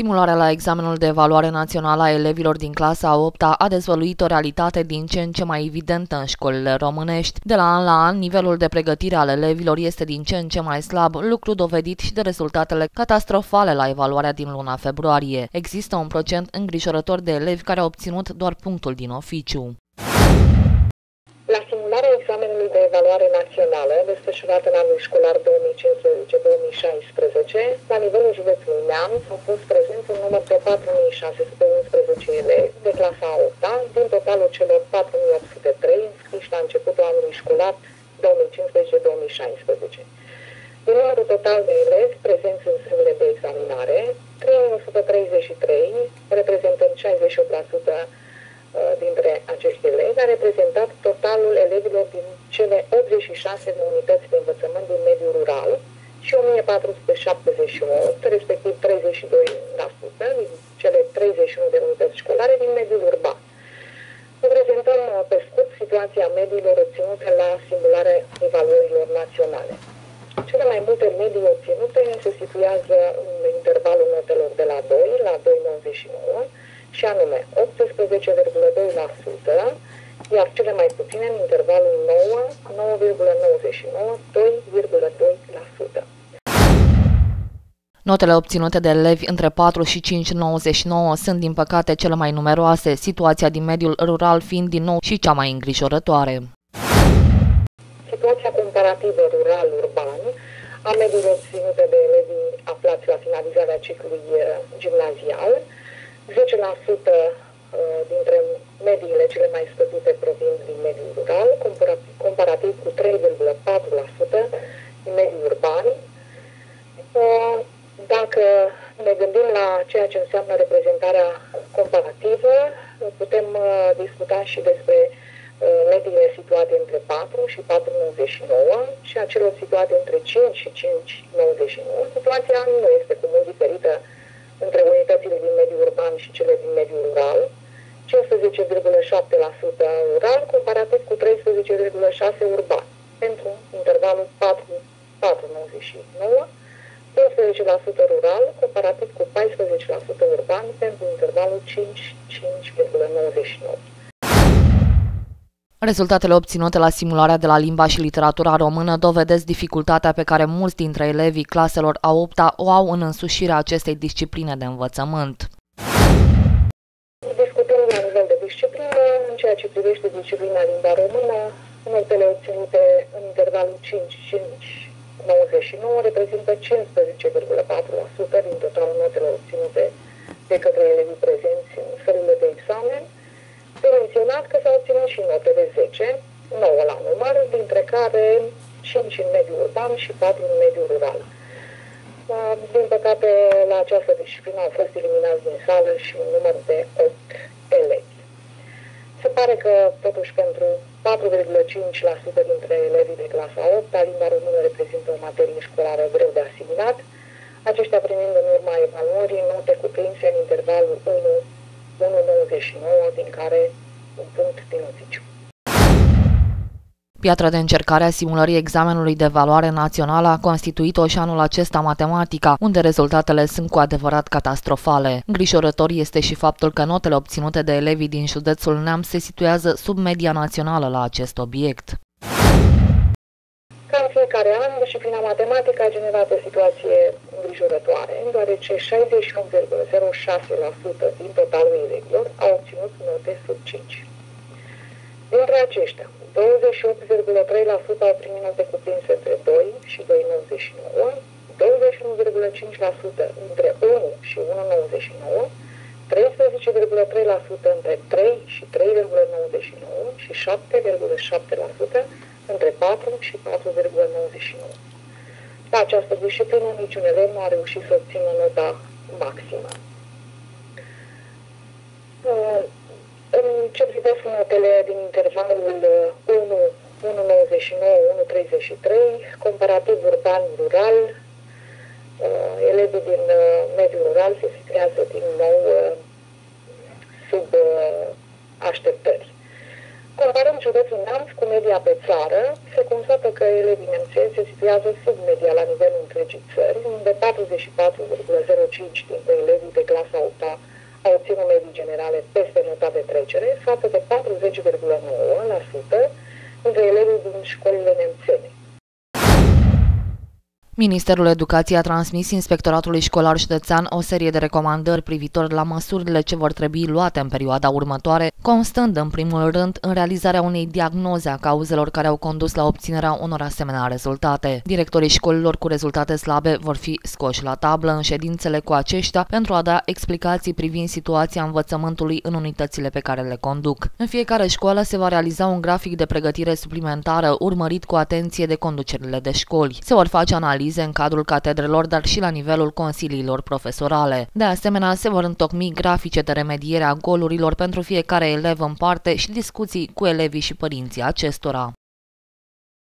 Simularea la examenul de evaluare națională a elevilor din clasa 8 -a, a dezvăluit o realitate din ce în ce mai evidentă în școlile românești. De la an la an, nivelul de pregătire al elevilor este din ce în ce mai slab, lucru dovedit și de rezultatele catastrofale la evaluarea din luna februarie. Există un procent îngrijorător de elevi care au obținut doar punctul din oficiu. La simularea examenului de evaluare națională, desfășurat în anul școlar 2015-2016, la nivelul județului Neamț au fost prezenți un număr de 4611 elevi de clasa 8 -a, din totalul celor 4803 înscriși la începutul anului școlar 2015-2016. Din numărul total de elevi prezenți în sâmbele de examinare, 3133, reprezentând 68% Uh, dintre acești elevi a reprezentat totalul elevilor din cele 86 de unități de învățământ din mediul rural și 1478, respectiv 32% din cele 31 de unități școlare din mediul urban. Reprezentăm uh, pe scurt situația mediilor obținute la simularea evaluărilor naționale. Cele mai multe medii obținute se situează în intervalul notelor de la 2 la 2,99, și anume 18,2%, iar cele mai puține în intervalul 9, 9,99, 2,2%. Notele obținute de elevi între 4 și 5,99 sunt din păcate cele mai numeroase, situația din mediul rural fiind din nou și cea mai îngrijorătoare. Situația comparativă rural-urban a mediilor obținute de elevii aflați la finalizarea ciclului eh, gimnazial 10% uh, dintre mediile cele mai scăzute provin din mediul rural, comparativ cu 3,4% din mediul urban. Uh, dacă ne gândim la ceea ce înseamnă reprezentarea comparativă, putem uh, discuta și despre mediile situate între 4 și 4,99 și acelor situate între 5 și 5,99. Situația nu este cu mult diferită între unitățile din mediul urban și cele din mediul rural, 15,7% rural comparativ cu 13,6% urban, pentru intervalul 4, 4,99%, 15% rural comparativ cu 14% urban pentru intervalul 5, 5,99%. Rezultatele obținute la simularea de la limba și literatura română dovedesc dificultatea pe care mulți dintre elevii claselor a 8 -a o au în însușirea acestei discipline de învățământ. Discutând la nivel de disciplină, în ceea ce privește disciplina limba română, notele obținute în intervalul 5-5-99 reprezintă 15,4% din totalul notelor obținute de către elevii prezenți în sălile de examen, de menționat că s-au obținut și note de 10, 9 la număr, dintre care 5 în mediul urban și 4 în mediul rural. Din păcate, la această disciplină au fost eliminați din sală și un număr de 8 elevi. Se pare că, totuși, pentru 4,5% dintre elevii de clasa 8, limba română reprezintă o materie școlară greu de asimilat, aceștia primind în urma evaluării note cuprinse în intervalul 1 1,99, din care un punct din oficiu. Piatra de încercare a simulării examenului de valoare națională a constituit-o și anul acesta matematica, unde rezultatele sunt cu adevărat catastrofale. Îngrijorător este și faptul că notele obținute de elevii din județul Neam se situează sub media națională la acest obiect. Ca în fiecare an, disciplina matematică a generat o situație îngrijorătoare, deoarece 61,06% din totalul elevilor au obținut note sub 5. Dintre aceștia, 28,3% au primit note cuprinse între 2 și 2,99, 21,5% între 1 și 1,99, 13,3% între 3 și 3,99 și 7,7% între 4 și 4,99. La această disciplină niciun elev nu a reușit să obțină nota maximă. Uh, în ce privește notele din intervalul 1, 1,99, 1,33, comparativ urban-rural, uh, elevii din uh, mediul rural se situează din nou sub așteptări. Comparăm județul Neamț cu media pe țară, se se constată că elevii nemțeni se situează sub media la nivelul întregii țări, unde 44,05 dintre elevii de clasa 8 au obținut medii generale peste nota de trecere, față de 40,9% dintre elevii din școlile nemțene. Ministerul Educației a transmis Inspectoratului Școlar Județean o serie de recomandări privitor la măsurile ce vor trebui luate în perioada următoare, constând în primul rând în realizarea unei diagnoze a cauzelor care au condus la obținerea unor asemenea rezultate. Directorii școlilor cu rezultate slabe vor fi scoși la tablă în ședințele cu aceștia pentru a da explicații privind situația învățământului în unitățile pe care le conduc. În fiecare școală se va realiza un grafic de pregătire suplimentară urmărit cu atenție de conducerile de școli. Se vor face analize analize în cadrul catedrelor, dar și la nivelul consiliilor profesorale. De asemenea, se vor întocmi grafice de remediere a golurilor pentru fiecare elev în parte și discuții cu elevii și părinții acestora.